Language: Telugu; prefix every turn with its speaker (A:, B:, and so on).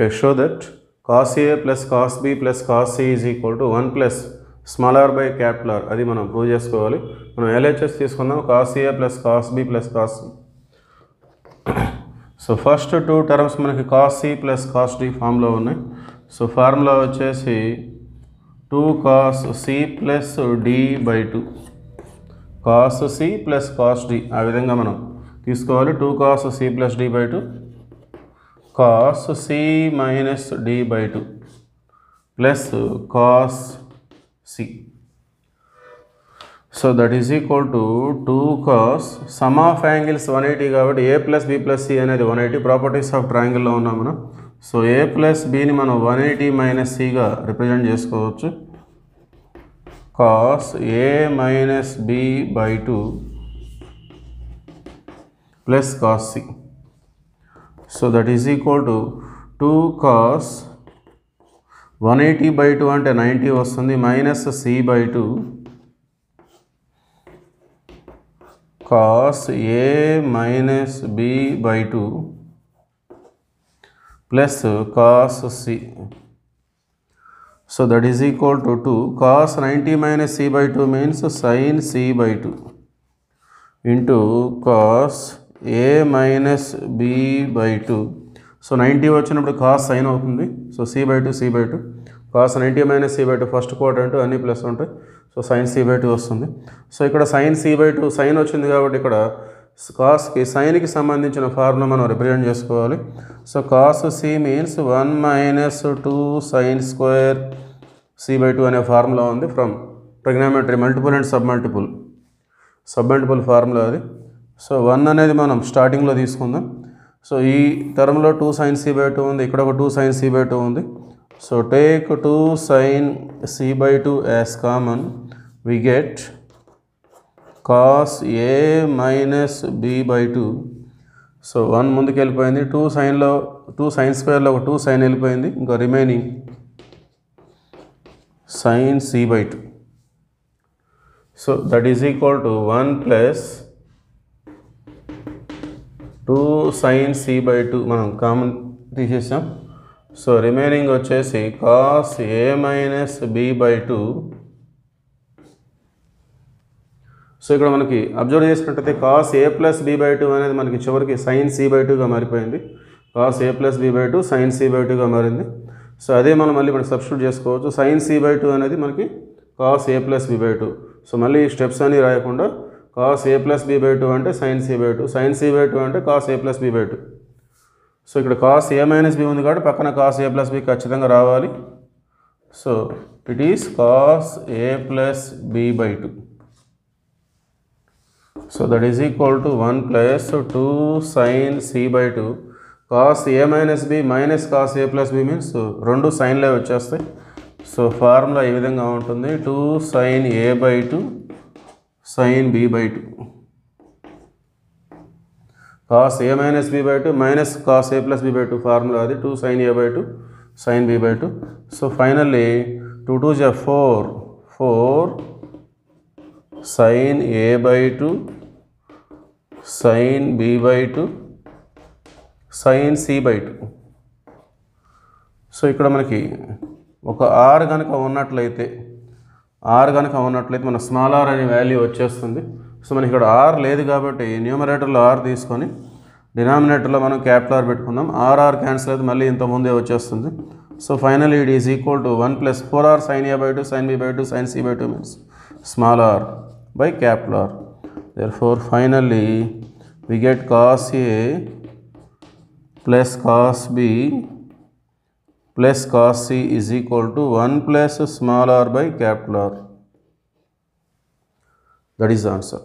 A: Okay, show that cos A plus cos B plus cos C is equal to 1 plus small R by capital R అది మనం ప్రూవ్ చేసుకోవాలి. మనం ఎల్హెచ్ఎస్ తీసుకుందాం. Cos A plus cos B plus cos so first two terms మనకి cos C plus cos D ఫామ్లో ఉన్నాయి. సో ఫార్ములా వచ్చేసి two cos C plus D by two cos C plus cos D ఆ విధంగా మనం తీసుకోవాలి. Two cos C plus D by two cos C minus D by two plus cos C so that is equal to two cos sum of angles one eighty కాబట్టి A plus B plus C అనేది వన్ ఎయిటీ ప్రాపర్టీస్ ఆఫ్ ట్రయాంగిల్లో ఉన్నాం మనం. సో ఏ ప్లస్ బిని మనం వన్ ఎయిటీ మైనస్ సిగా రిప్రజెంట్ చేసుకోవచ్చు. Cos A minus B by two plus cos C so that is equal to two cos one eighty by two అంటే నైంటీ వస్తుంది minus C by two cos A minus B by two plus cos C so that is equal to two cos ninety minus C by two means sine C by two into cos A minus B by two so ninety వచ్చినప్పుడు కాస్ సైన్ అవుతుంది. So C by two C by two cos ninety minus C by two first quarter అన్ని ప్లస్ ఉంటాయి. So sine C by two వస్తుంది. సో ఇక్కడ sine C by two sine వచ్చింది కాబట్టి ఇక్కడ కాస్కి సైన్కి సంబంధించిన ఫార్ములా మనం రిప్రజెంట్ చేసుకోవాలి. So cos C means one minus two sine square C by two అనే ఫార్ములా ఉంది from trigonometry multiple and sub multiple sub multiple formula అది. సో వన్ అనేది మనం స్టార్టింగ్లో తీసుకుందాం. సో ఈ టర్మ్లో two sine C by two ఉంది ఇక్కడ ఒక two sine C by two ఉంది. So take two sine C by two as common we get cos A minus B by two. So one ముందుకు వెళ్ళిపోయింది టూ సైన్లో టూ సైన్ స్క్వేర్లో ఒక టూ సైన్ వెళ్ళిపోయింది ఇంకా remaining sine C by two. So that is equal to one plus two sine C by two మనం కామన్ తీసేసాం. సో రిమైనింగ్ వచ్చేసి cos A minus B by two so ఇక్కడ మనకి అబ్జర్వ్ చేసినట్టయితే cos A plus B by two అనేది మనకి చివరికి సైన్ సి బై టూగా మారిపోయింది. Cos A plus B by two sine C by టూగా మారింది. సో అదే మనం మళ్ళీ మనకి సబ్స్టిట్యూట్ చేసుకోవచ్చు. సైన్ సి బై టూ అనేది మనకి cos A plus B by two so మళ్ళీ ఈ స్టెప్స్ అని రాయకుండా cos A plus B by two అంటే sine C by two. Sine C by two అంటే cos A plus B by two. So ఇక్కడ కాస్ ఏ మైనస్ బి ఉంది కాబట్టి పక్కన కాస్ ఏ ప్లస్ బి ఖచ్చితంగా రావాలి. So it is cos A plus B by two. So that is equal to one plus two sine C by two. Cos A minus B minus cos A plus B means రెండు సైన్లే వచ్చేస్తాయి. సో ఫార్ములా ఈ విధంగా ఉంటుంది? Two sine A by two sine B by two cos A minus B by two minus cos A plus B by two formula అది two sine A by two sine B by two so finally two two జా four four sine A by two sine B by two sine C by two so ఇక్కడ మనకి ఒక ఆర్ కనుక ఉన్నట్లయితే ఆర్ కనుక ఉన్నట్లయితే మన స్మాల్ ఆర్ అనే వాల్యూ వచ్చేస్తుంది. సో మనకి ఇక్కడ ఆర్ లేదు కాబట్టి న్యూమరేటర్లో ఆర్ తీసుకొని డినామినేటర్లో మనం క్యాపిటల్ ఆర్ పెట్టుకుందాం. ఆర్ ఆర్ క్యాన్సిల్ అయితే మళ్ళీ ఇంత ముందే వచ్చేస్తుంది. So final it is equal to one plus four R sine A by two sine B by two sine C by two means small R by capital R therefore finally we get cos A plus cos B plus cos C is equal to 1 plus small r by capital R. That is the answer.